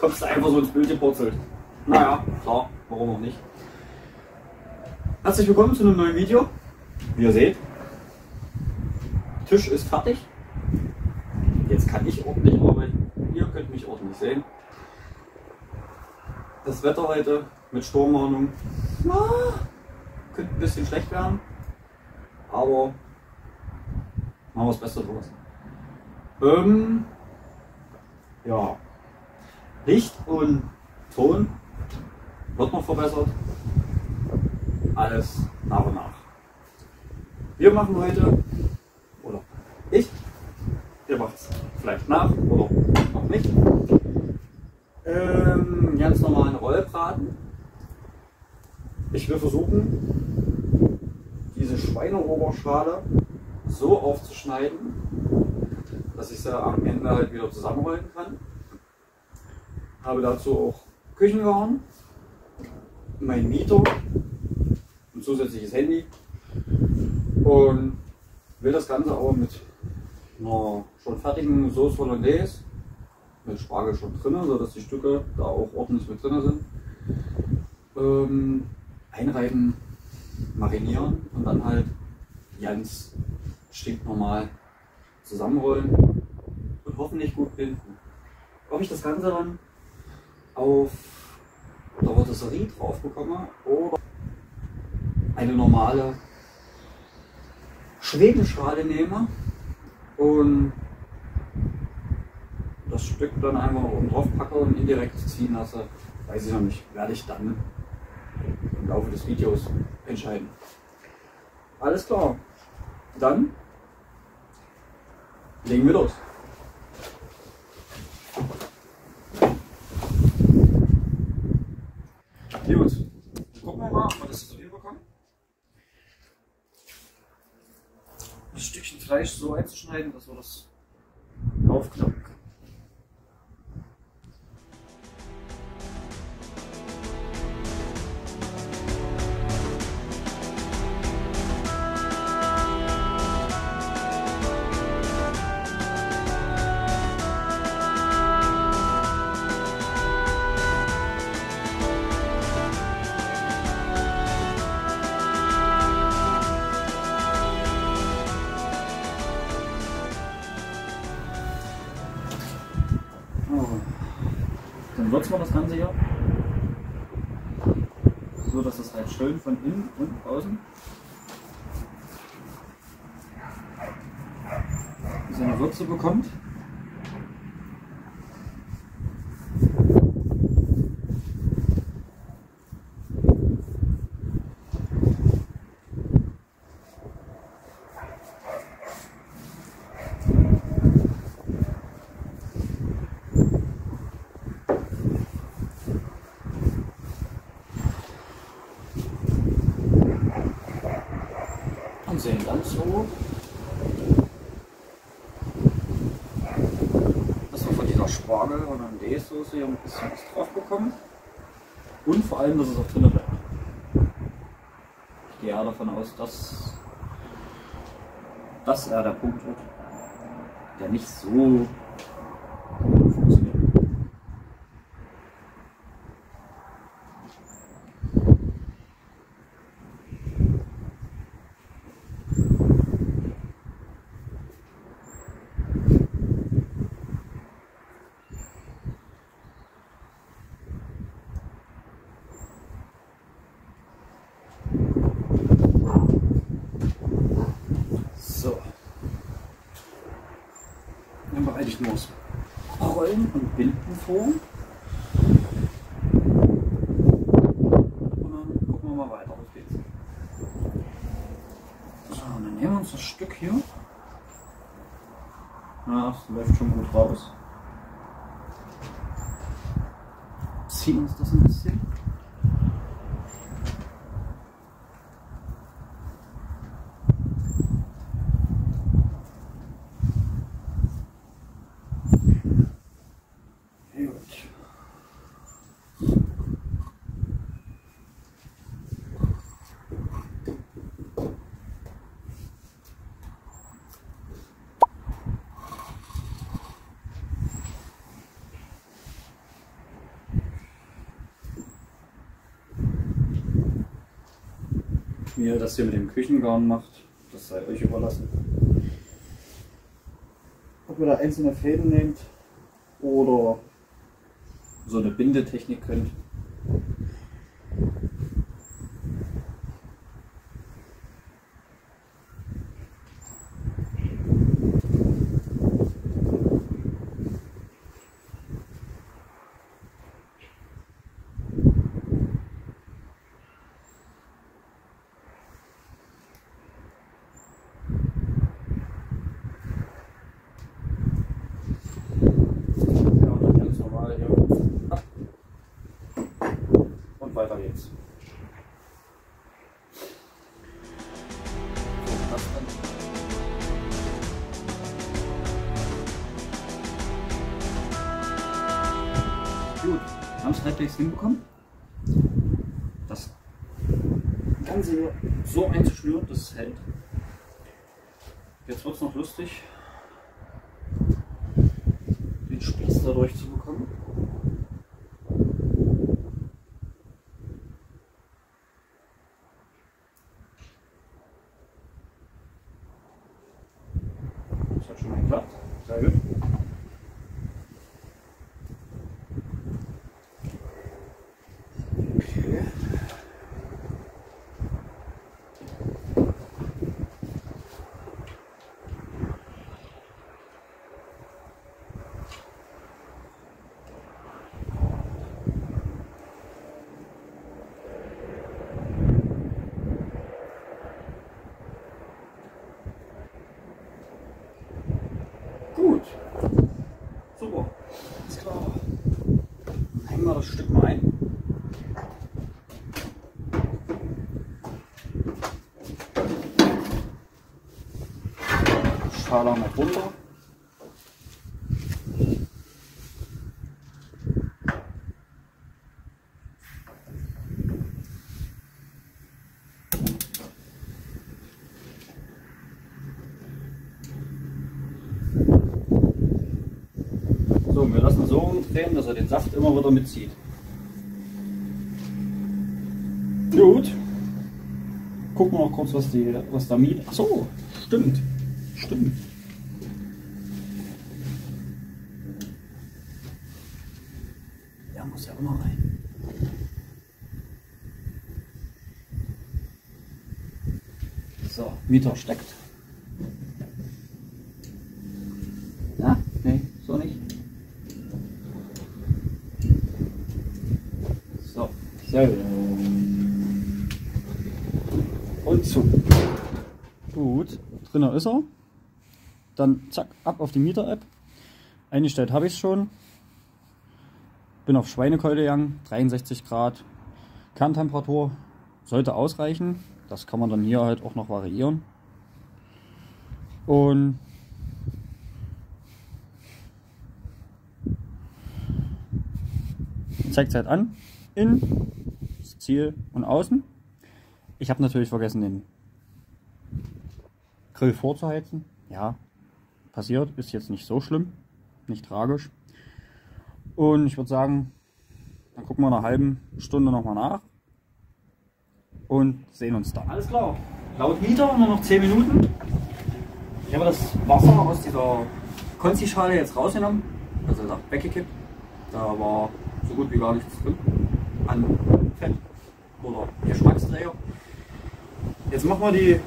kommst du einfach so ins Bild gepurzelt. Naja, klar, warum auch nicht. Herzlich willkommen zu einem neuen Video. Wie ihr seht, Tisch ist fertig. Jetzt kann ich ordentlich arbeiten. Ihr könnt mich ordentlich sehen. Das Wetter heute mit Sturmwarnung ah, könnte ein bisschen schlecht werden, aber machen wir das Beste draus. Ähm, ja, Licht und Ton wird noch verbessert. Alles nach und nach. Wir machen heute, oder ich, ihr macht es vielleicht nach oder noch nicht, ähm, ganz normalen Rollbraten. Ich will versuchen, diese Schweineoberschale so aufzuschneiden, dass ich sie am Ende halt wieder zusammenrollen kann. Habe dazu auch Küchengarn, mein Mieter, ein zusätzliches Handy und will das Ganze aber mit einer schon fertigen Sauce Hollandaise mit Spargel schon drin, sodass die Stücke da auch ordentlich mit drin sind. Ähm, einreiben, marinieren und dann halt ganz stinknormal zusammenrollen und hoffentlich gut binden. Ob ich das Ganze dann auf der Rotisserie drauf bekomme oder eine normale Schwedenschale nehme und das Stück dann einfach oben drauf packe und indirekt ziehen lasse, weiß ich noch nicht. Werde ich dann im Laufe des Videos entscheiden. Alles klar. Dann legen wir los. Gut, gucken wir mal, ob wir das so hinbekommen. Das Stückchen Fleisch so einzuschneiden, dass wir das aufklappen können. Würzen wir das Ganze hier. So dass es halt schön von innen und außen so eine Würze bekommt. Sehen dann so, dass wir von dieser Spargel und Hollandaise-Soße hier ein bisschen was drauf bekommen und vor allem, dass es auch drin bleibt. Ich gehe ja davon aus, dass das eher der Punkt wird, der nicht so gut funktioniert. So. Dann bereite ich das Rollen und Binden vor. Und dann gucken wir mal weiter. Auf geht's. So, dann nehmen wir uns das Stück hier. Ja, es läuft schon gut raus. Ziehen uns das ein bisschen. Gut. Wie ihr das hier mit dem Küchengarn macht, das sei euch überlassen. Ob ihr da einzelne Fäden nehmt oder so eine Bindetechnik könnt. Halbwegs hinbekommen. Das Ganze so einzuschnüren, dass es hält. Jetzt wird es noch lustig, den Spieß da durchzubekommen. Das hat schon mal geklappt. Sehr gut. Okay. Gut. Super. Alles klar. Hängen wir das Stück mal ein. Schale mal runter. So, wir lassen so umdrehen, dass er den Saft immer wieder mitzieht. Gut. Gucken wir noch kurz, was, die, was da Miet. Ach so, stimmt. Stimmt. Der muss ja immer rein. So, Mieter steckt. Ja, nee, so nicht. So, sehr gut. Und zu. Gut, drinnen ist er. Dann zack, ab auf die Mieter-App. Eingestellt habe ich es schon. Bin auf Schweinekeule gegangen, 63 Grad. Kerntemperatur sollte ausreichen. Das kann man dann hier halt auch noch variieren. Und zeigt es halt an. Innen, das Ziel und außen. Ich habe natürlich vergessen, den Grill vorzuheizen. Ja, passiert, ist jetzt nicht so schlimm, nicht tragisch. Und ich würde sagen, dann gucken wir in einer halben Stunde nochmal nach und sehen uns dann. Alles klar, laut Mieter nur noch 10 Minuten. Ich habe das Wasser aus dieser Konzi-Schale jetzt rausgenommen, also da weggekippt. Da war so gut wie gar nichts drin an Fett oder Geschmacksträger. Jetzt machen wir die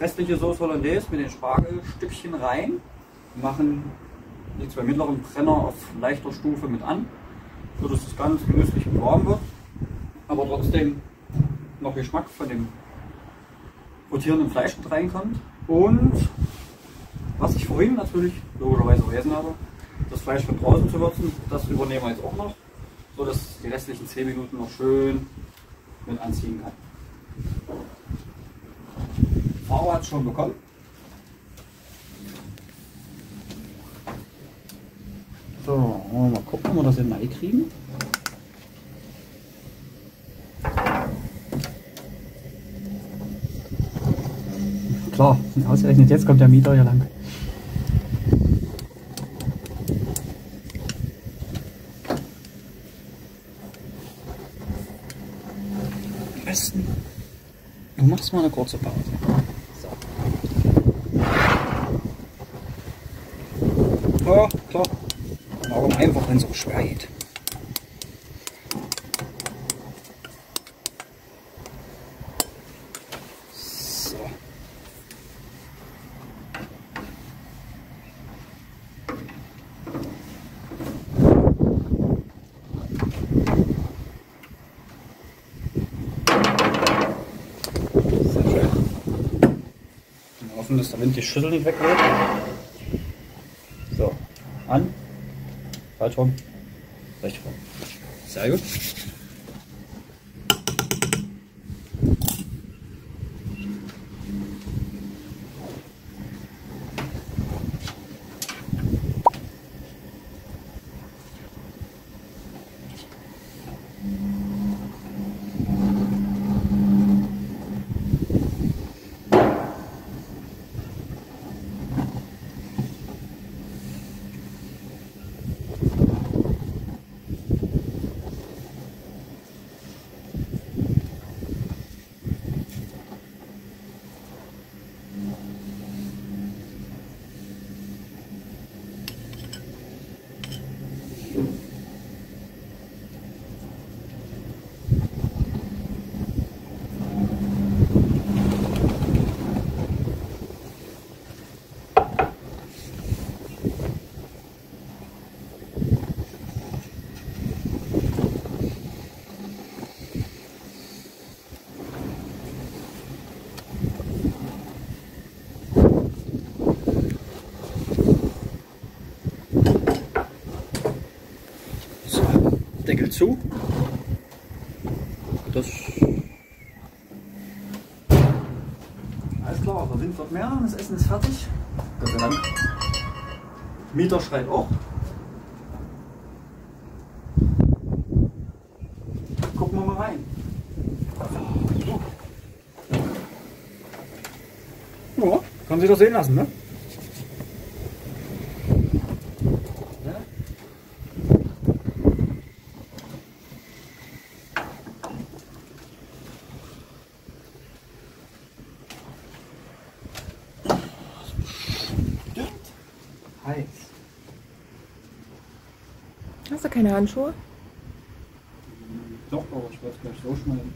restliche Sauce Hollandaise mit den Spargelstückchen rein, machen die zwei mittleren Brenner auf leichter Stufe mit an, sodass das ganz genüsslich warm wird, aber trotzdem noch Geschmack von dem rotierenden Fleisch mit reinkommt. Und was ich vorhin natürlich logischerweise vergessen habe, das Fleisch von draußen zu würzen, das übernehmen wir jetzt auch noch, sodass die restlichen 10 Minuten noch schön mit anziehen kann. Farbe hat es schon bekommen. So, mal gucken, ob wir das in Mai Klar, ausgerechnet jetzt kommt der Mieter hier lang. Am besten du machst mal eine kurze Pause. So. Ja, klar. Warum einfach, wenn es so schwer geht. So. Sehr schön. Wir hoffen, dass Wind die Schüssel nicht wegholt. So, an. Falsch rum. Recht rum. Sehr gut. So, Deckel zu. Das. Alles klar, der Wind wird mehr, das Essen ist fertig. Gott sei Dank. Mieter schreit auch. Gucken wir mal rein. Ja, kann sich doch sehen lassen, ne? Heiß. Hast du keine Handschuhe? Doch, aber ich werde gleich so schneiden.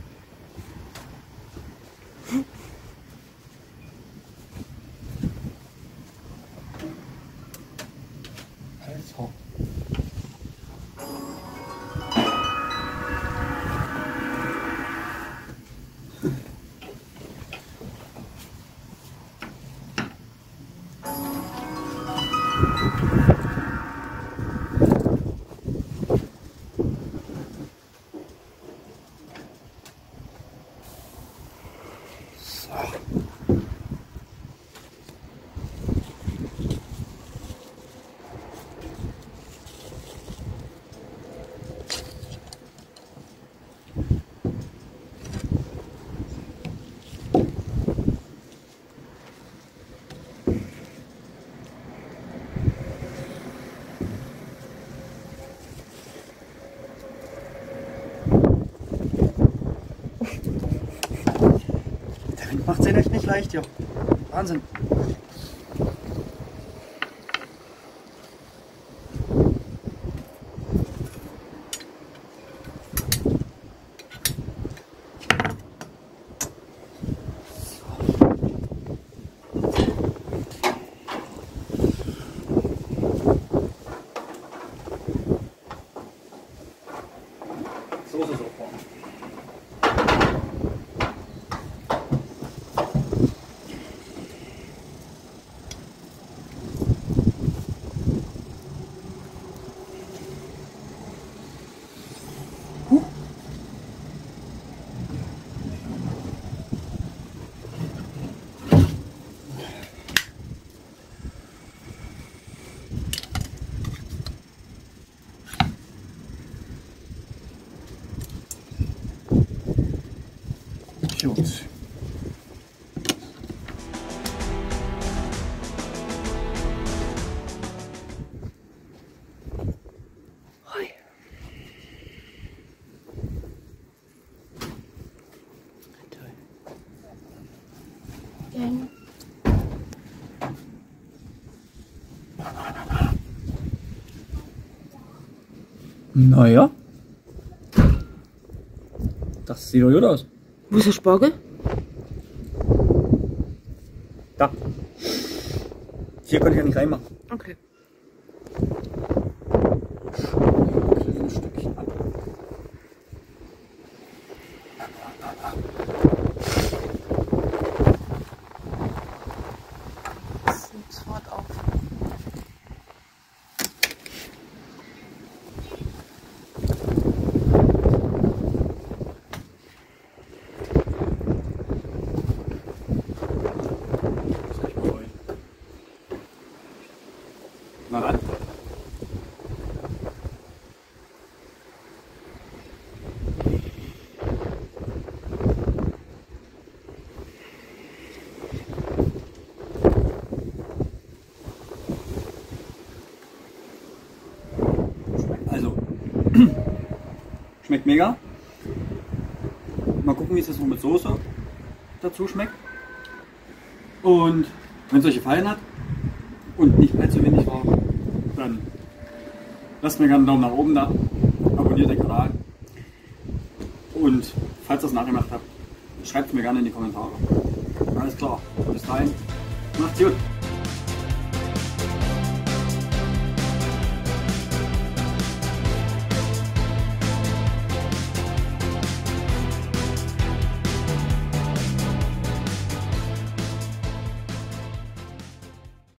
Macht es echt nicht leicht hier. Wahnsinn. So ist es auch. Schulz. Hoi. Naja. Das sieht doch gut aus. Wo ist der Spargel? Da. Hier konnte ich ja nicht reinmachen. Okay. Schmeckt mega. Mal gucken, wie es jetzt noch mit Soße dazu schmeckt. Und wenn es euch gefallen hat und nicht allzu wenig war, dann lasst mir gerne einen Daumen nach oben da, abonniert den Kanal und falls ihr es nachgemacht habt, schreibt es mir gerne in die Kommentare. Alles klar, bis dahin, macht's gut.